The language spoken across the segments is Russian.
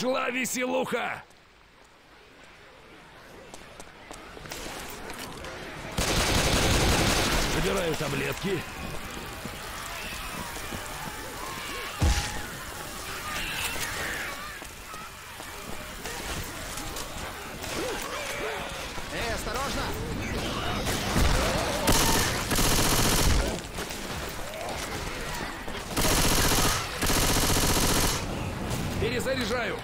Пошла веселуха! Забираю таблетки. Эй, осторожно! Перезаряжаю.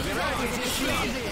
Осторожно!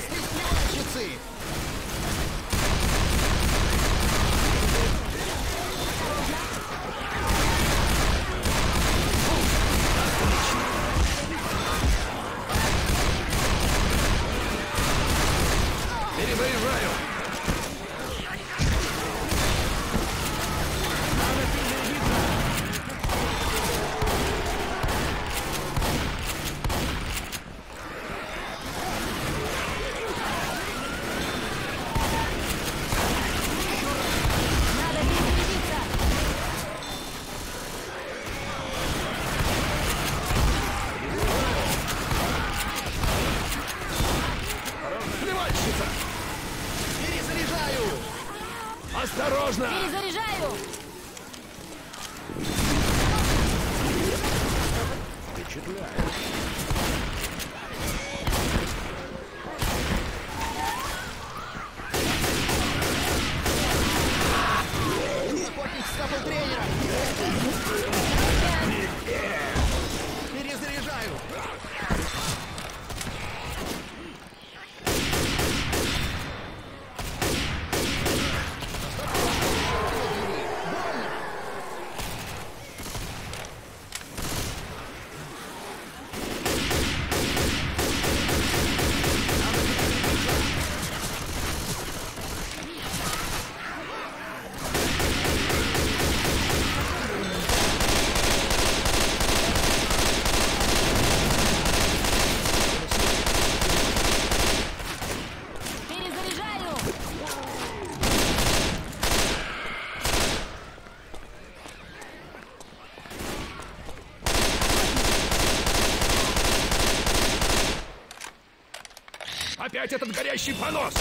Опять этот горящий понос!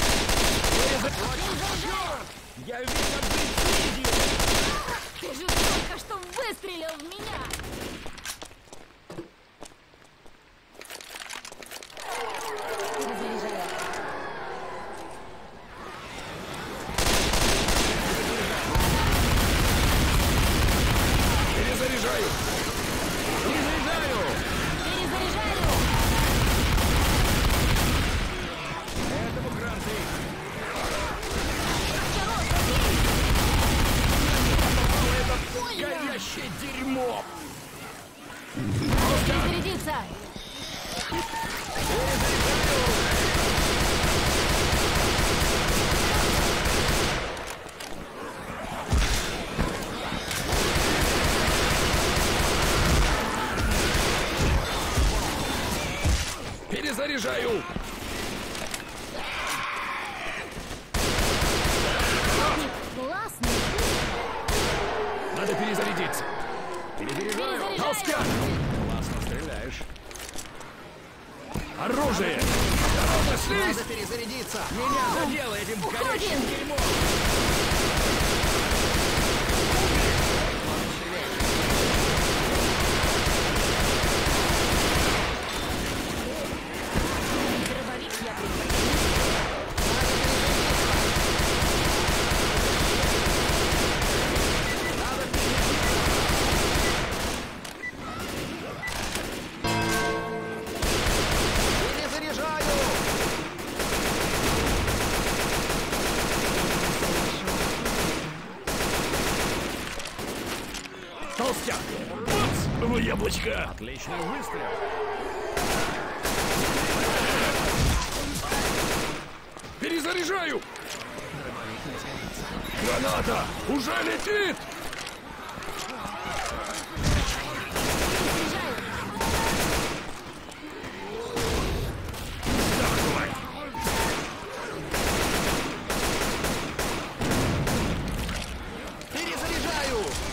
Я весь отбит Ты же только что выстрелил в меня. Перезаряжаю. Перезаряжаю! Перезаряжаю! Перезаряжаю. Этому кранты! Осторожно, бей. Больно. Горящее дерьмо! Перезарядиться. Перезаряжаю! Классный. Надо перезарядиться! Перезаряжаю! Толстяк! Классно стреляешь! Оружие! Слизь! Надо перезарядиться! Меня задело этим горячим дерьмом! Ого, яблочко! Отличный выстрел. Перезаряжаю! Граната! Уже летит! Перезаряжаю!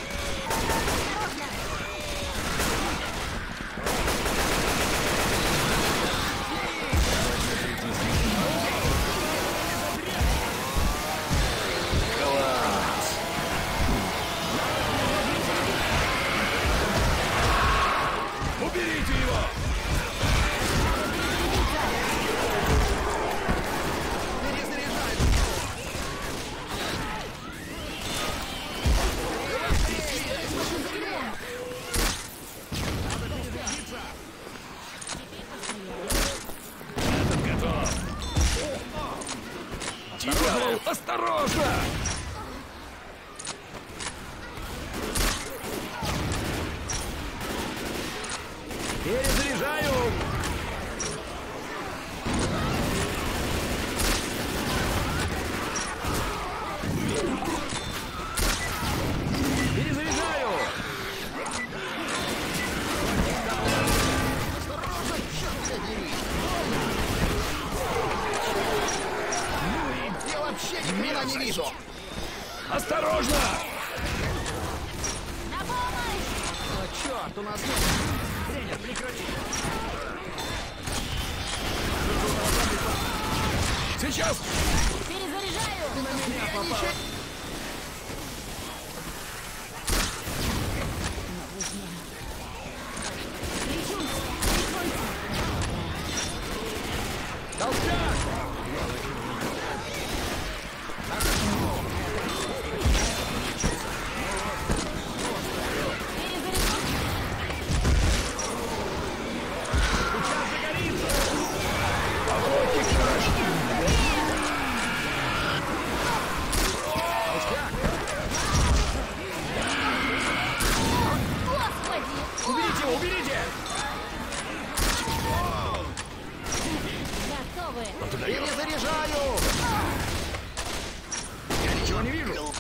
Перезаряжаю. Перезаряжаю. Я вообще ни хрена не вижу! Осторожно! На помощь! О, черт, у нас нет... Сейчас! Перезаряжаю! Кричу! Уберите. Готовы! Перезаряжаю! Я ничего не вижу.